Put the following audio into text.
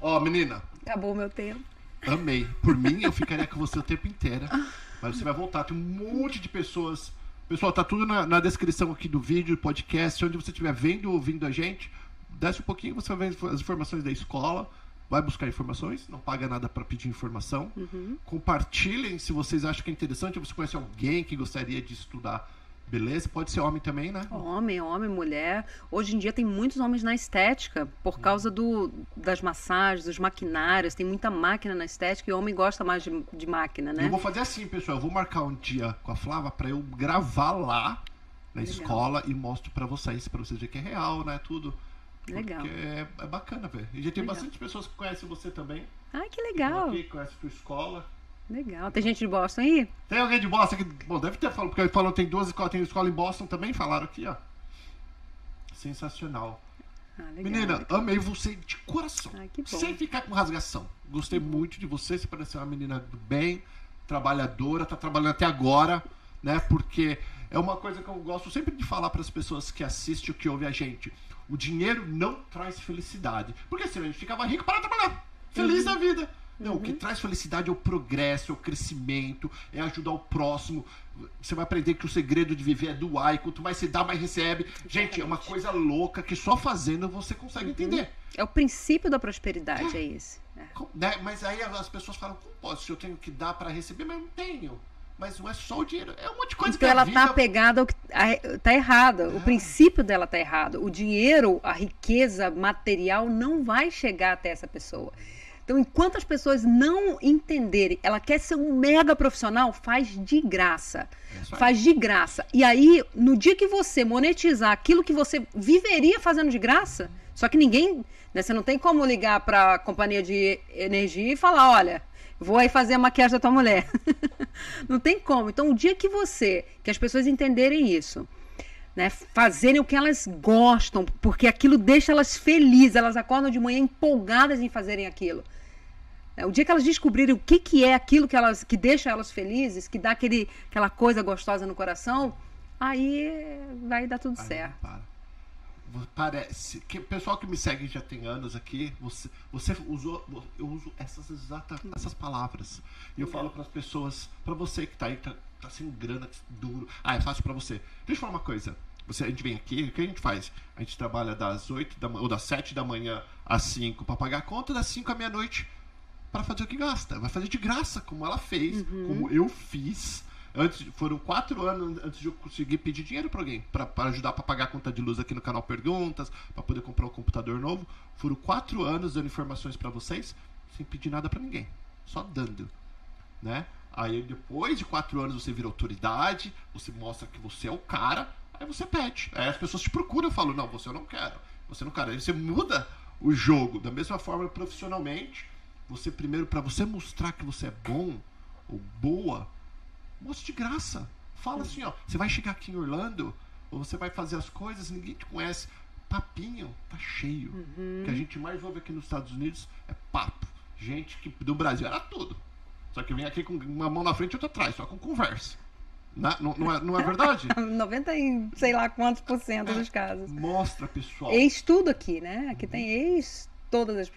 Ó, menina, Acabou o meu tempo. amei. Por mim, eu ficaria com você o tempo inteiro. Mas você vai voltar. Tem um monte de pessoas. Pessoal, tá tudo na, na descrição aqui do vídeo, do podcast, onde você estiver vendo ou ouvindo a gente. Desce um pouquinho, você vai ver as informações da escola. Vai buscar informações, não paga nada para pedir informação. Compartilhem se vocês acham que é interessante, ou você conhece alguém que gostaria de estudar. Beleza? Pode ser homem também, né? Homem, homem, mulher. Hoje em dia tem muitos homens na estética por causa do, das massagens, dos maquinários. Tem muita máquina na estética e o homem gosta mais de, de máquina, né? Eu vou fazer assim, pessoal. Eu vou marcar um dia com a Flava pra eu gravar lá na Legal. escola e mostro pra vocês, pra vocês verem que é real, né? Tudo. Legal. Porque é, é bacana, velho. E já tem Legal. bastante pessoas que conhecem você também. Ai, que legal. Aqui, conhecem a tua escola. Legal. Tem gente de Boston aí? Tem alguém de Boston aqui? Bom, deve ter falado, porque falou tem duas escolas, tem escola em Boston também, falaram aqui, ó. Sensacional. Ah, legal. Menina, amei você de coração. Que bom. Sem ficar com rasgação. Gostei muito de você, você parece uma menina do bem, trabalhadora, tá trabalhando até agora, né? Porque é uma coisa que eu gosto sempre de falar para as pessoas que assistem ou que ouvem a gente. O dinheiro não traz felicidade. Porque senão a gente ficava rico para trabalhar. Feliz Uhum. da vida. Não, o que traz felicidade é o progresso, é o crescimento, é ajudar o próximo. Você vai aprender que o segredo de viver é doar, e quanto mais você dá, mais recebe. Gente, é uma coisa louca que só fazendo você consegue Uhum. entender. É o princípio da prosperidade, é esse. É. Né? Mas aí as pessoas falam, como pode? Se eu tenho que dar pra receber, mas eu não tenho. Mas não é só o dinheiro, é um monte de coisa Então que ela vida... tá apegada ao que a- tá errada. O princípio dela tá errado. O dinheiro, a riqueza material não vai chegar até essa pessoa. Então, enquanto as pessoas não entenderem, ela quer ser um mega profissional, faz de graça. É. Faz de graça. E aí, no dia que você monetizar aquilo que você viveria fazendo de graça, só que ninguém, né, você não tem como ligar para a companhia de energia e falar, olha, vou aí fazer a maquiagem da tua mulher. não tem como. Então, o dia que você, que as pessoas entenderem isso, né, fazerem o que elas gostam, porque aquilo deixa elas felizes, elas acordam de manhã empolgadas em fazerem aquilo. É, O dia que elas descobrirem o que, que é aquilo que, elas, que deixa elas felizes, que dá aquele, aquela coisa gostosa no coração, aí vai dar tudo Aí, certo. para. Parece que o pessoal que me segue já tem anos aqui, você, você usou, eu uso essas exatas essas palavras. E eu falo para as pessoas, para você que tá aí, tá, tá sem grana, duro. Ah, é fácil para você. Deixa eu falar uma coisa. Você, a gente vem aqui, o que a gente faz? A gente trabalha das 8 da, ou das 7 da manhã às 5 para pagar a conta, das 5 à meia-noite para fazer o que gasta. Vai fazer de graça, como ela fez, como eu fiz. Antes, foram quatro anos antes de eu conseguir pedir dinheiro para alguém, para ajudar para pagar a conta de luz aqui no canal Perguntas, para poder comprar um computador novo. Foram quatro anos dando informações para vocês, sem pedir nada para ninguém, só dando, né? Aí depois de quatro anos você vira autoridade, você mostra que você é o cara, aí você pede. Aí as pessoas te procuram e falam, não, você eu não quero, você não quer. Aí você muda o jogo da mesma forma profissionalmente. Você primeiro para você mostrar que você é bom ou boa, mostre de graça. Fala assim, ó, você vai chegar aqui em Orlando, ou você vai fazer as coisas, ninguém te conhece. Papinho tá cheio. O que a gente mais ouve aqui nos Estados Unidos é papo. Gente que do Brasil era tudo. Só que vem aqui com uma mão na frente e outra atrás, só com conversa. Na- Não, não, é, não é verdade? 90 e sei lá quantos por cento dos casos. Mostra, pessoal. Ex tudo aqui, né? Aqui tem ex todas as